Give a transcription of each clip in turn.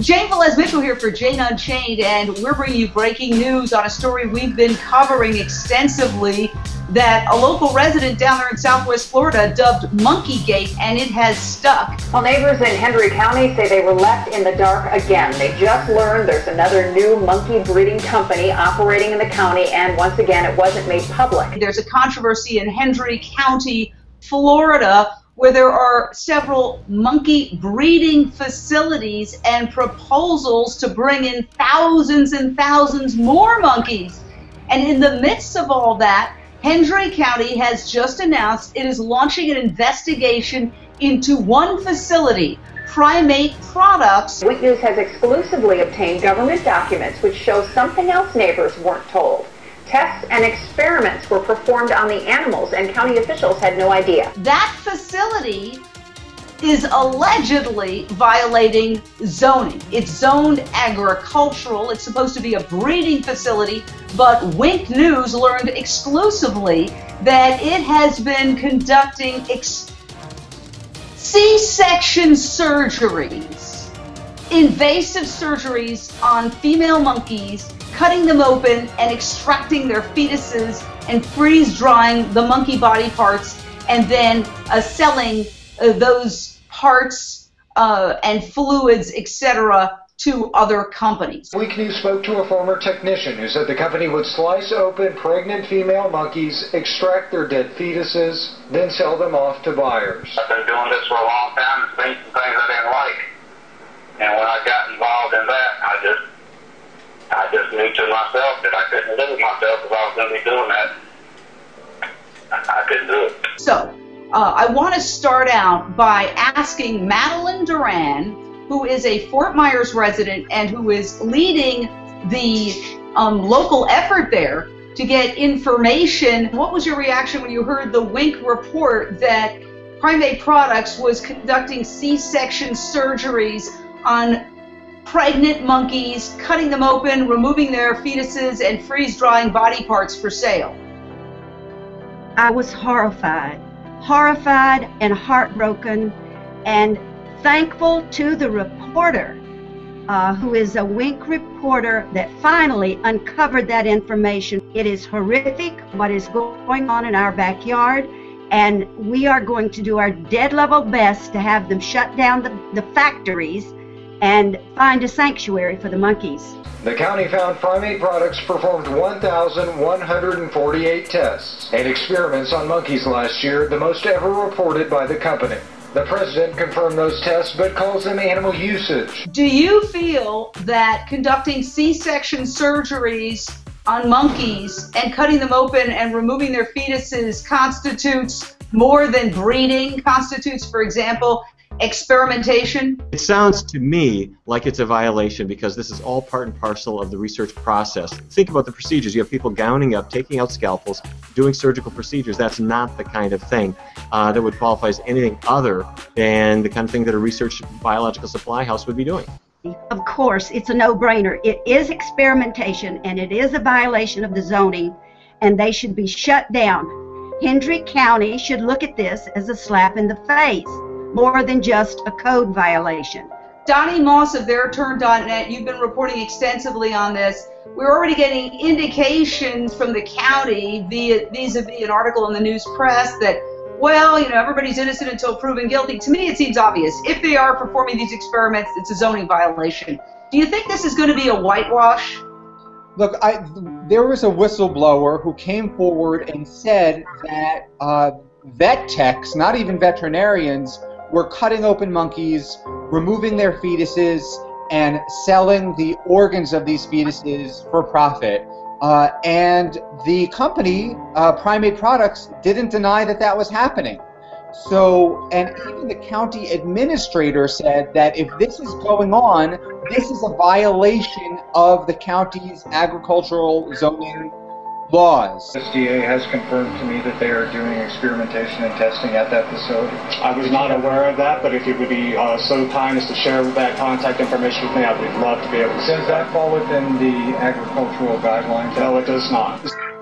Jane Velez Mitchell here for Jane Unchained, and we're bringing you breaking news on a story we've been covering extensively that a local resident down there in southwest Florida dubbed Monkey Gate, and it has stuck. Well, neighbors in Hendry County say they were left in the dark again. They just learned there's another new monkey breeding company operating in the county, and once again, it wasn't made public. There's a controversy in Hendry County, Florida where there are several monkey breeding facilities and proposals to bring in thousands and thousands more monkeys. And in the midst of all that, Hendry County has just announced it is launching an investigation into one facility, Primate Products. Wink News has exclusively obtained government documents which show something else neighbors weren't told. Tests and experiments were performed on the animals, and county officials had no idea. That facility is allegedly violating zoning. It's zoned agricultural. It's supposed to be a breeding facility, but Wink News learned exclusively that it has been conducting C-section surgeries, invasive surgeries on female monkeys cutting them open and extracting their fetuses and freeze drying the monkey body parts and then uh, selling uh, those parts uh, and fluids, etc., to other companies. Wink News spoke to a former technician who said the company would slice open pregnant female monkeys, extract their dead fetuses, then sell them off to buyers. I've been doing this for a long time and seen some things I didn't like. And when I got involved in that, I just I just knew to myself that I couldn't live with myself if I was going to be doing that. I couldn't do it. So, uh, I want to start out by asking Madeline Duran, who is a Fort Myers resident and who is leading the um, local effort there to get information. What was your reaction when you heard the Wink report that Primate Products was conducting C-section surgeries on pregnant monkeys, cutting them open, removing their fetuses, and freeze drying body parts for sale. I was horrified, horrified and heartbroken, and thankful to the reporter, uh, who is a Wink reporter, that finally uncovered that information. It is horrific what is going on in our backyard, and we are going to do our dead level best to have them shut down the, the factories and find a sanctuary for the monkeys. The county found primate products performed 1,148 tests and experiments on monkeys last year, the most ever reported by the company. The president confirmed those tests but calls them animal usage. Do you feel that conducting C section surgeries on monkeys and cutting them open and removing their fetuses constitutes more than breeding, constitutes, for example, experimentation? It sounds to me like it's a violation because this is all part and parcel of the research process. Think about the procedures. You have people gowning up, taking out scalpels, doing surgical procedures. That's not the kind of thing uh, that would qualify as anything other than the kind of thing that a research biological supply house would be doing. Of course, it's a no-brainer. It is experimentation and it is a violation of the zoning and they should be shut down. Hendry County should look at this as a slap in the face more than just a code violation. Donny Moss of TheirTurn.net, you've been reporting extensively on this. We're already getting indications from the county via vis-a-vis an article in the news press that, well, you know, everybody's innocent until proven guilty. To me, it seems obvious. If they are performing these experiments, it's a zoning violation. Do you think this is going to be a whitewash? Look, I, there was a whistleblower who came forward and said that uh, vet techs, not even veterinarians, were cutting open monkeys, removing their fetuses, and selling the organs of these fetuses for profit. Uh, and the company, uh, Primate Products, didn't deny that that was happening. So, and even the county administrator said that if this is going on, this is a violation of the county's agricultural zoning laws. USDA has confirmed to me that they are doing experimentation and testing at that facility. I was not aware of that, but if you would be uh, so kind as to share that contact information with me, I would love to be able to. Does that fall within the agricultural guidelines? No, it does not.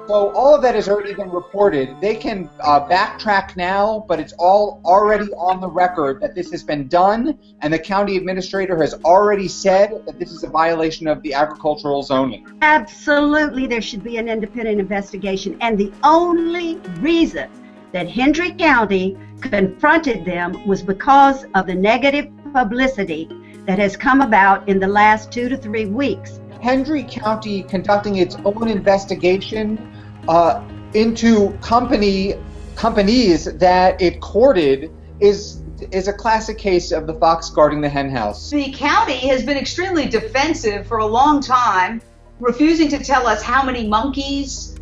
So all of that has already been reported. They can uh, backtrack now, but it's all already on the record that this has been done, and the county administrator has already said that this is a violation of the agricultural zoning. Absolutely, there should be an independent investigation. And the only reason that Hendry County confronted them was because of the negative publicity that has come about in the last two to three weeks. Hendry County conducting its own investigation uh, into company companies that it courted is is a classic case of the fox guarding the henhouse. The county has been extremely defensive for a long time, refusing to tell us how many monkeys.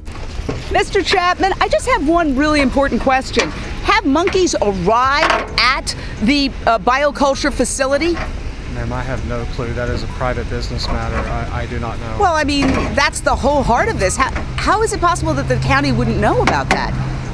Mr. Chapman, I just have one really important question. Have monkeys arrived at the uh, bioculture facility? Ma'am, I have no clue. That is a private business matter. I, I do not know. Well, I mean, that's the whole heart of this. How, how is it possible that the county wouldn't know about that?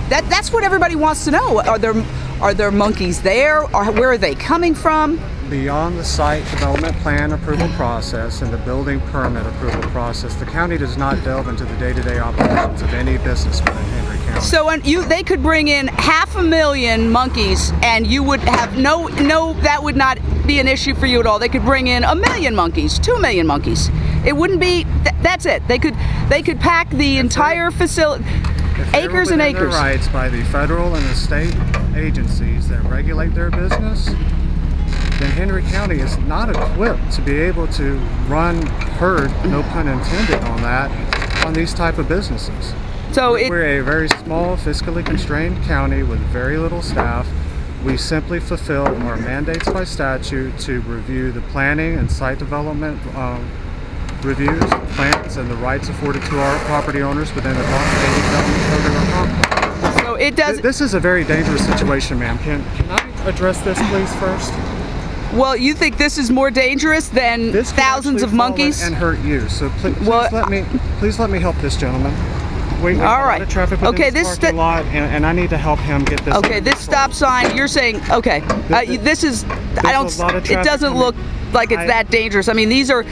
That that's what everybody wants to know. Are there are there monkeys there? Or where are they coming from? Beyond the site development plan approval process and the building permit approval process, the county does not delve into the day-to-day operations of any business within Hendry County. So you they could bring in half a million monkeys and you would have no no that would not be an issue for you at all. They could bring in a million monkeys, 2 million monkeys. It wouldn't be th- that's it. They could they could pack the entire facility If they were acres and acres. rights by the federal and the state agencies that regulate their business, then Hendry County is not equipped to be able to run herd, no pun intended on that, on these type of businesses. So it We're a very small, fiscally constrained county with very little staff. We simply fulfill our mandates by statute to review the planning and site development um, reviews, plans, and the rights afforded to our property owners within the Boston Development Code of our complex. so it does This is a very dangerous situation, ma'am. Can, can I address this, please, first? well you think this is more dangerous than This thousands of monkeys? and hurt you. So please, please Well- let me please let me help this gentleman. We, we have All a lot right. of traffic Okay, this this parking lot, and, and I need to help him get this. Okay, this control. stop sign, you're saying, okay, uh, this is, I don't, a lot of it doesn't look like it's I- that dangerous. I mean, these are,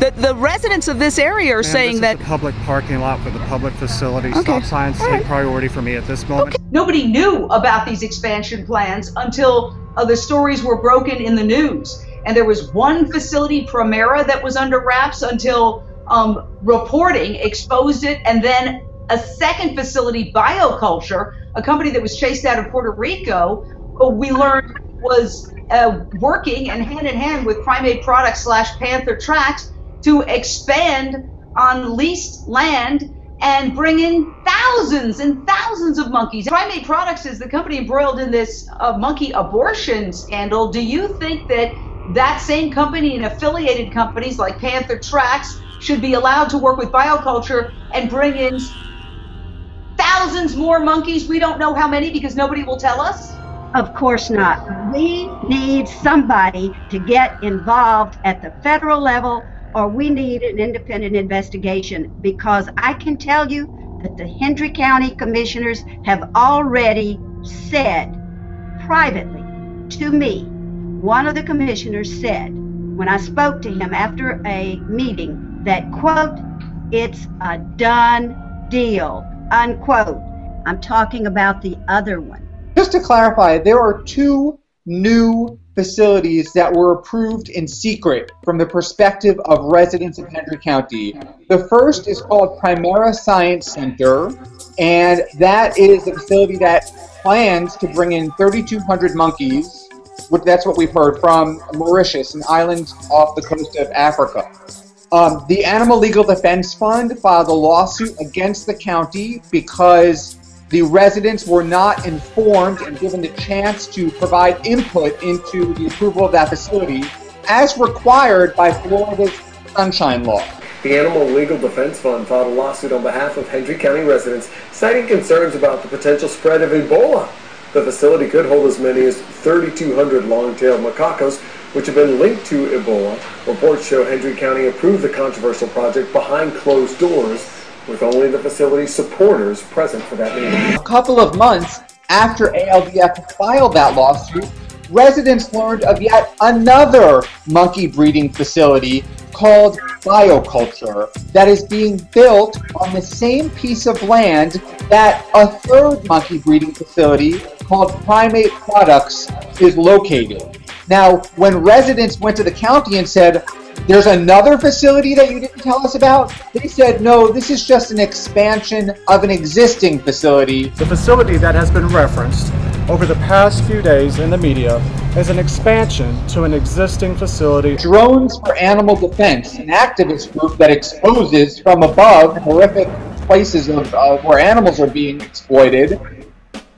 the, the residents of this area are Ma'am, saying this that, is a public parking lot with a public facility. Okay. Stop signs All take priority for me at this moment. Nobody knew about these expansion plans until uh, the stories were broken in the news. And there was one facility, Primera, that was under wraps until um, reporting exposed it. And then a second facility, Bioculture, a company that was chased out of Puerto Rico, uh, we learned was uh, working and hand in hand with Primate Products slash Panther Tracks to expand on leased land and bring in thousands and thousands of monkeys. Primate Products is the company embroiled in this uh, monkey abortion scandal. Do you think that that same company and affiliated companies like Panther Tracks should be allowed to work with bioculture and bring in thousands more monkeys? We don't know how many because nobody will tell us. Of course not. We need somebody to get involved at the federal level, or we need an independent investigation because I can tell you that the Hendry County commissioners have already said privately to me, one of the commissioners said, when I spoke to him after a meeting, that, quote, it's a done deal, unquote. I'm talking about the other one. Just to clarify, there are two new facilities that were approved in secret from the perspective of residents of Hendry County. The first is called Primera Science Center, and that is a facility that plans to bring in 3,200 monkeys, which that's what we've heard, from Mauritius, an island off the coast of Africa. Um, the Animal Legal Defense Fund filed a lawsuit against the county because the residents were not informed and given the chance to provide input into the approval of that facility as required by Florida's Sunshine Law. The Animal Legal Defense Fund filed a lawsuit on behalf of Hendry County residents, citing concerns about the potential spread of Ebola. The facility could hold as many as 3,200 long-tailed macaques, which have been linked to Ebola. Reports show Hendry County approved the controversial project behind closed doors, with only the facility's supporters present for that meeting. A couple of months after ALDF filed that lawsuit, residents learned of yet another monkey breeding facility called Bioculture that is being built on the same piece of land that a third monkey breeding facility called Primate Products is located. Now, when residents went to the county and said, there's another facility that you didn't tell us about? They said, no, this is just an expansion of an existing facility. The facility that has been referenced over the past few days in the media is an expansion to an existing facility. Drones for Animal Defense, an activist group that exposes from above horrific places of, uh, where animals are being exploited,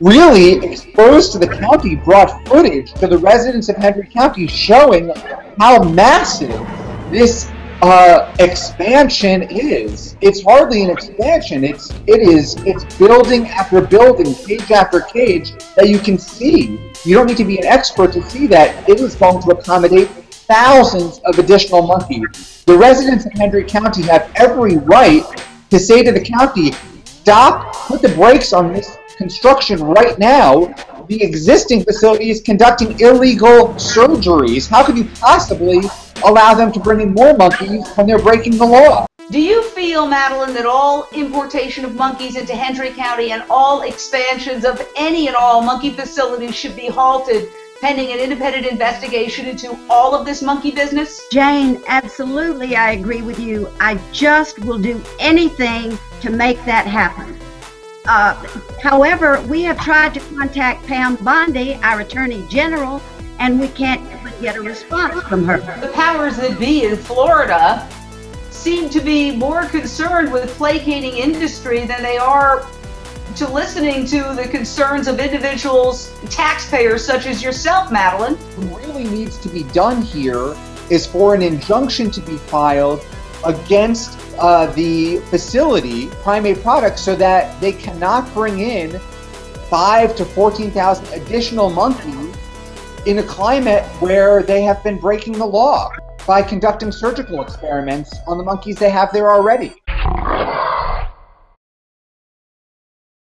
really exposed to the county brought footage to the residents of Hendry County showing how massive this uh, expansion is. It's hardly an expansion. It's it is it's building after building, cage after cage that you can see. You don't need to be an expert to see that it is going to accommodate thousands of additional monkeys. The residents of Hendry County have every right to say to the county, stop, put the brakes on this construction right now. The existing facility is conducting illegal surgeries. How could you possibly allow them to bring in more monkeys when they're breaking the law. Do you feel, Madeline, that all importation of monkeys into Hendry County and all expansions of any and all monkey facilities should be halted pending an independent investigation into all of this monkey business? Jane, absolutely, I agree with you. I just will do anything to make that happen. Uh, however, we have tried to contact Pam Bondi, our Attorney General, and we can't even get a response from her. The powers that be in Florida seem to be more concerned with placating industry than they are to listening to the concerns of individuals, taxpayers such as yourself, Madeline. What really needs to be done here is for an injunction to be filed against uh, the facility, Primate Products, so that they cannot bring in five to 14,000 additional monkeys in a climate where they have been breaking the law by conducting surgical experiments on the monkeys they have there already.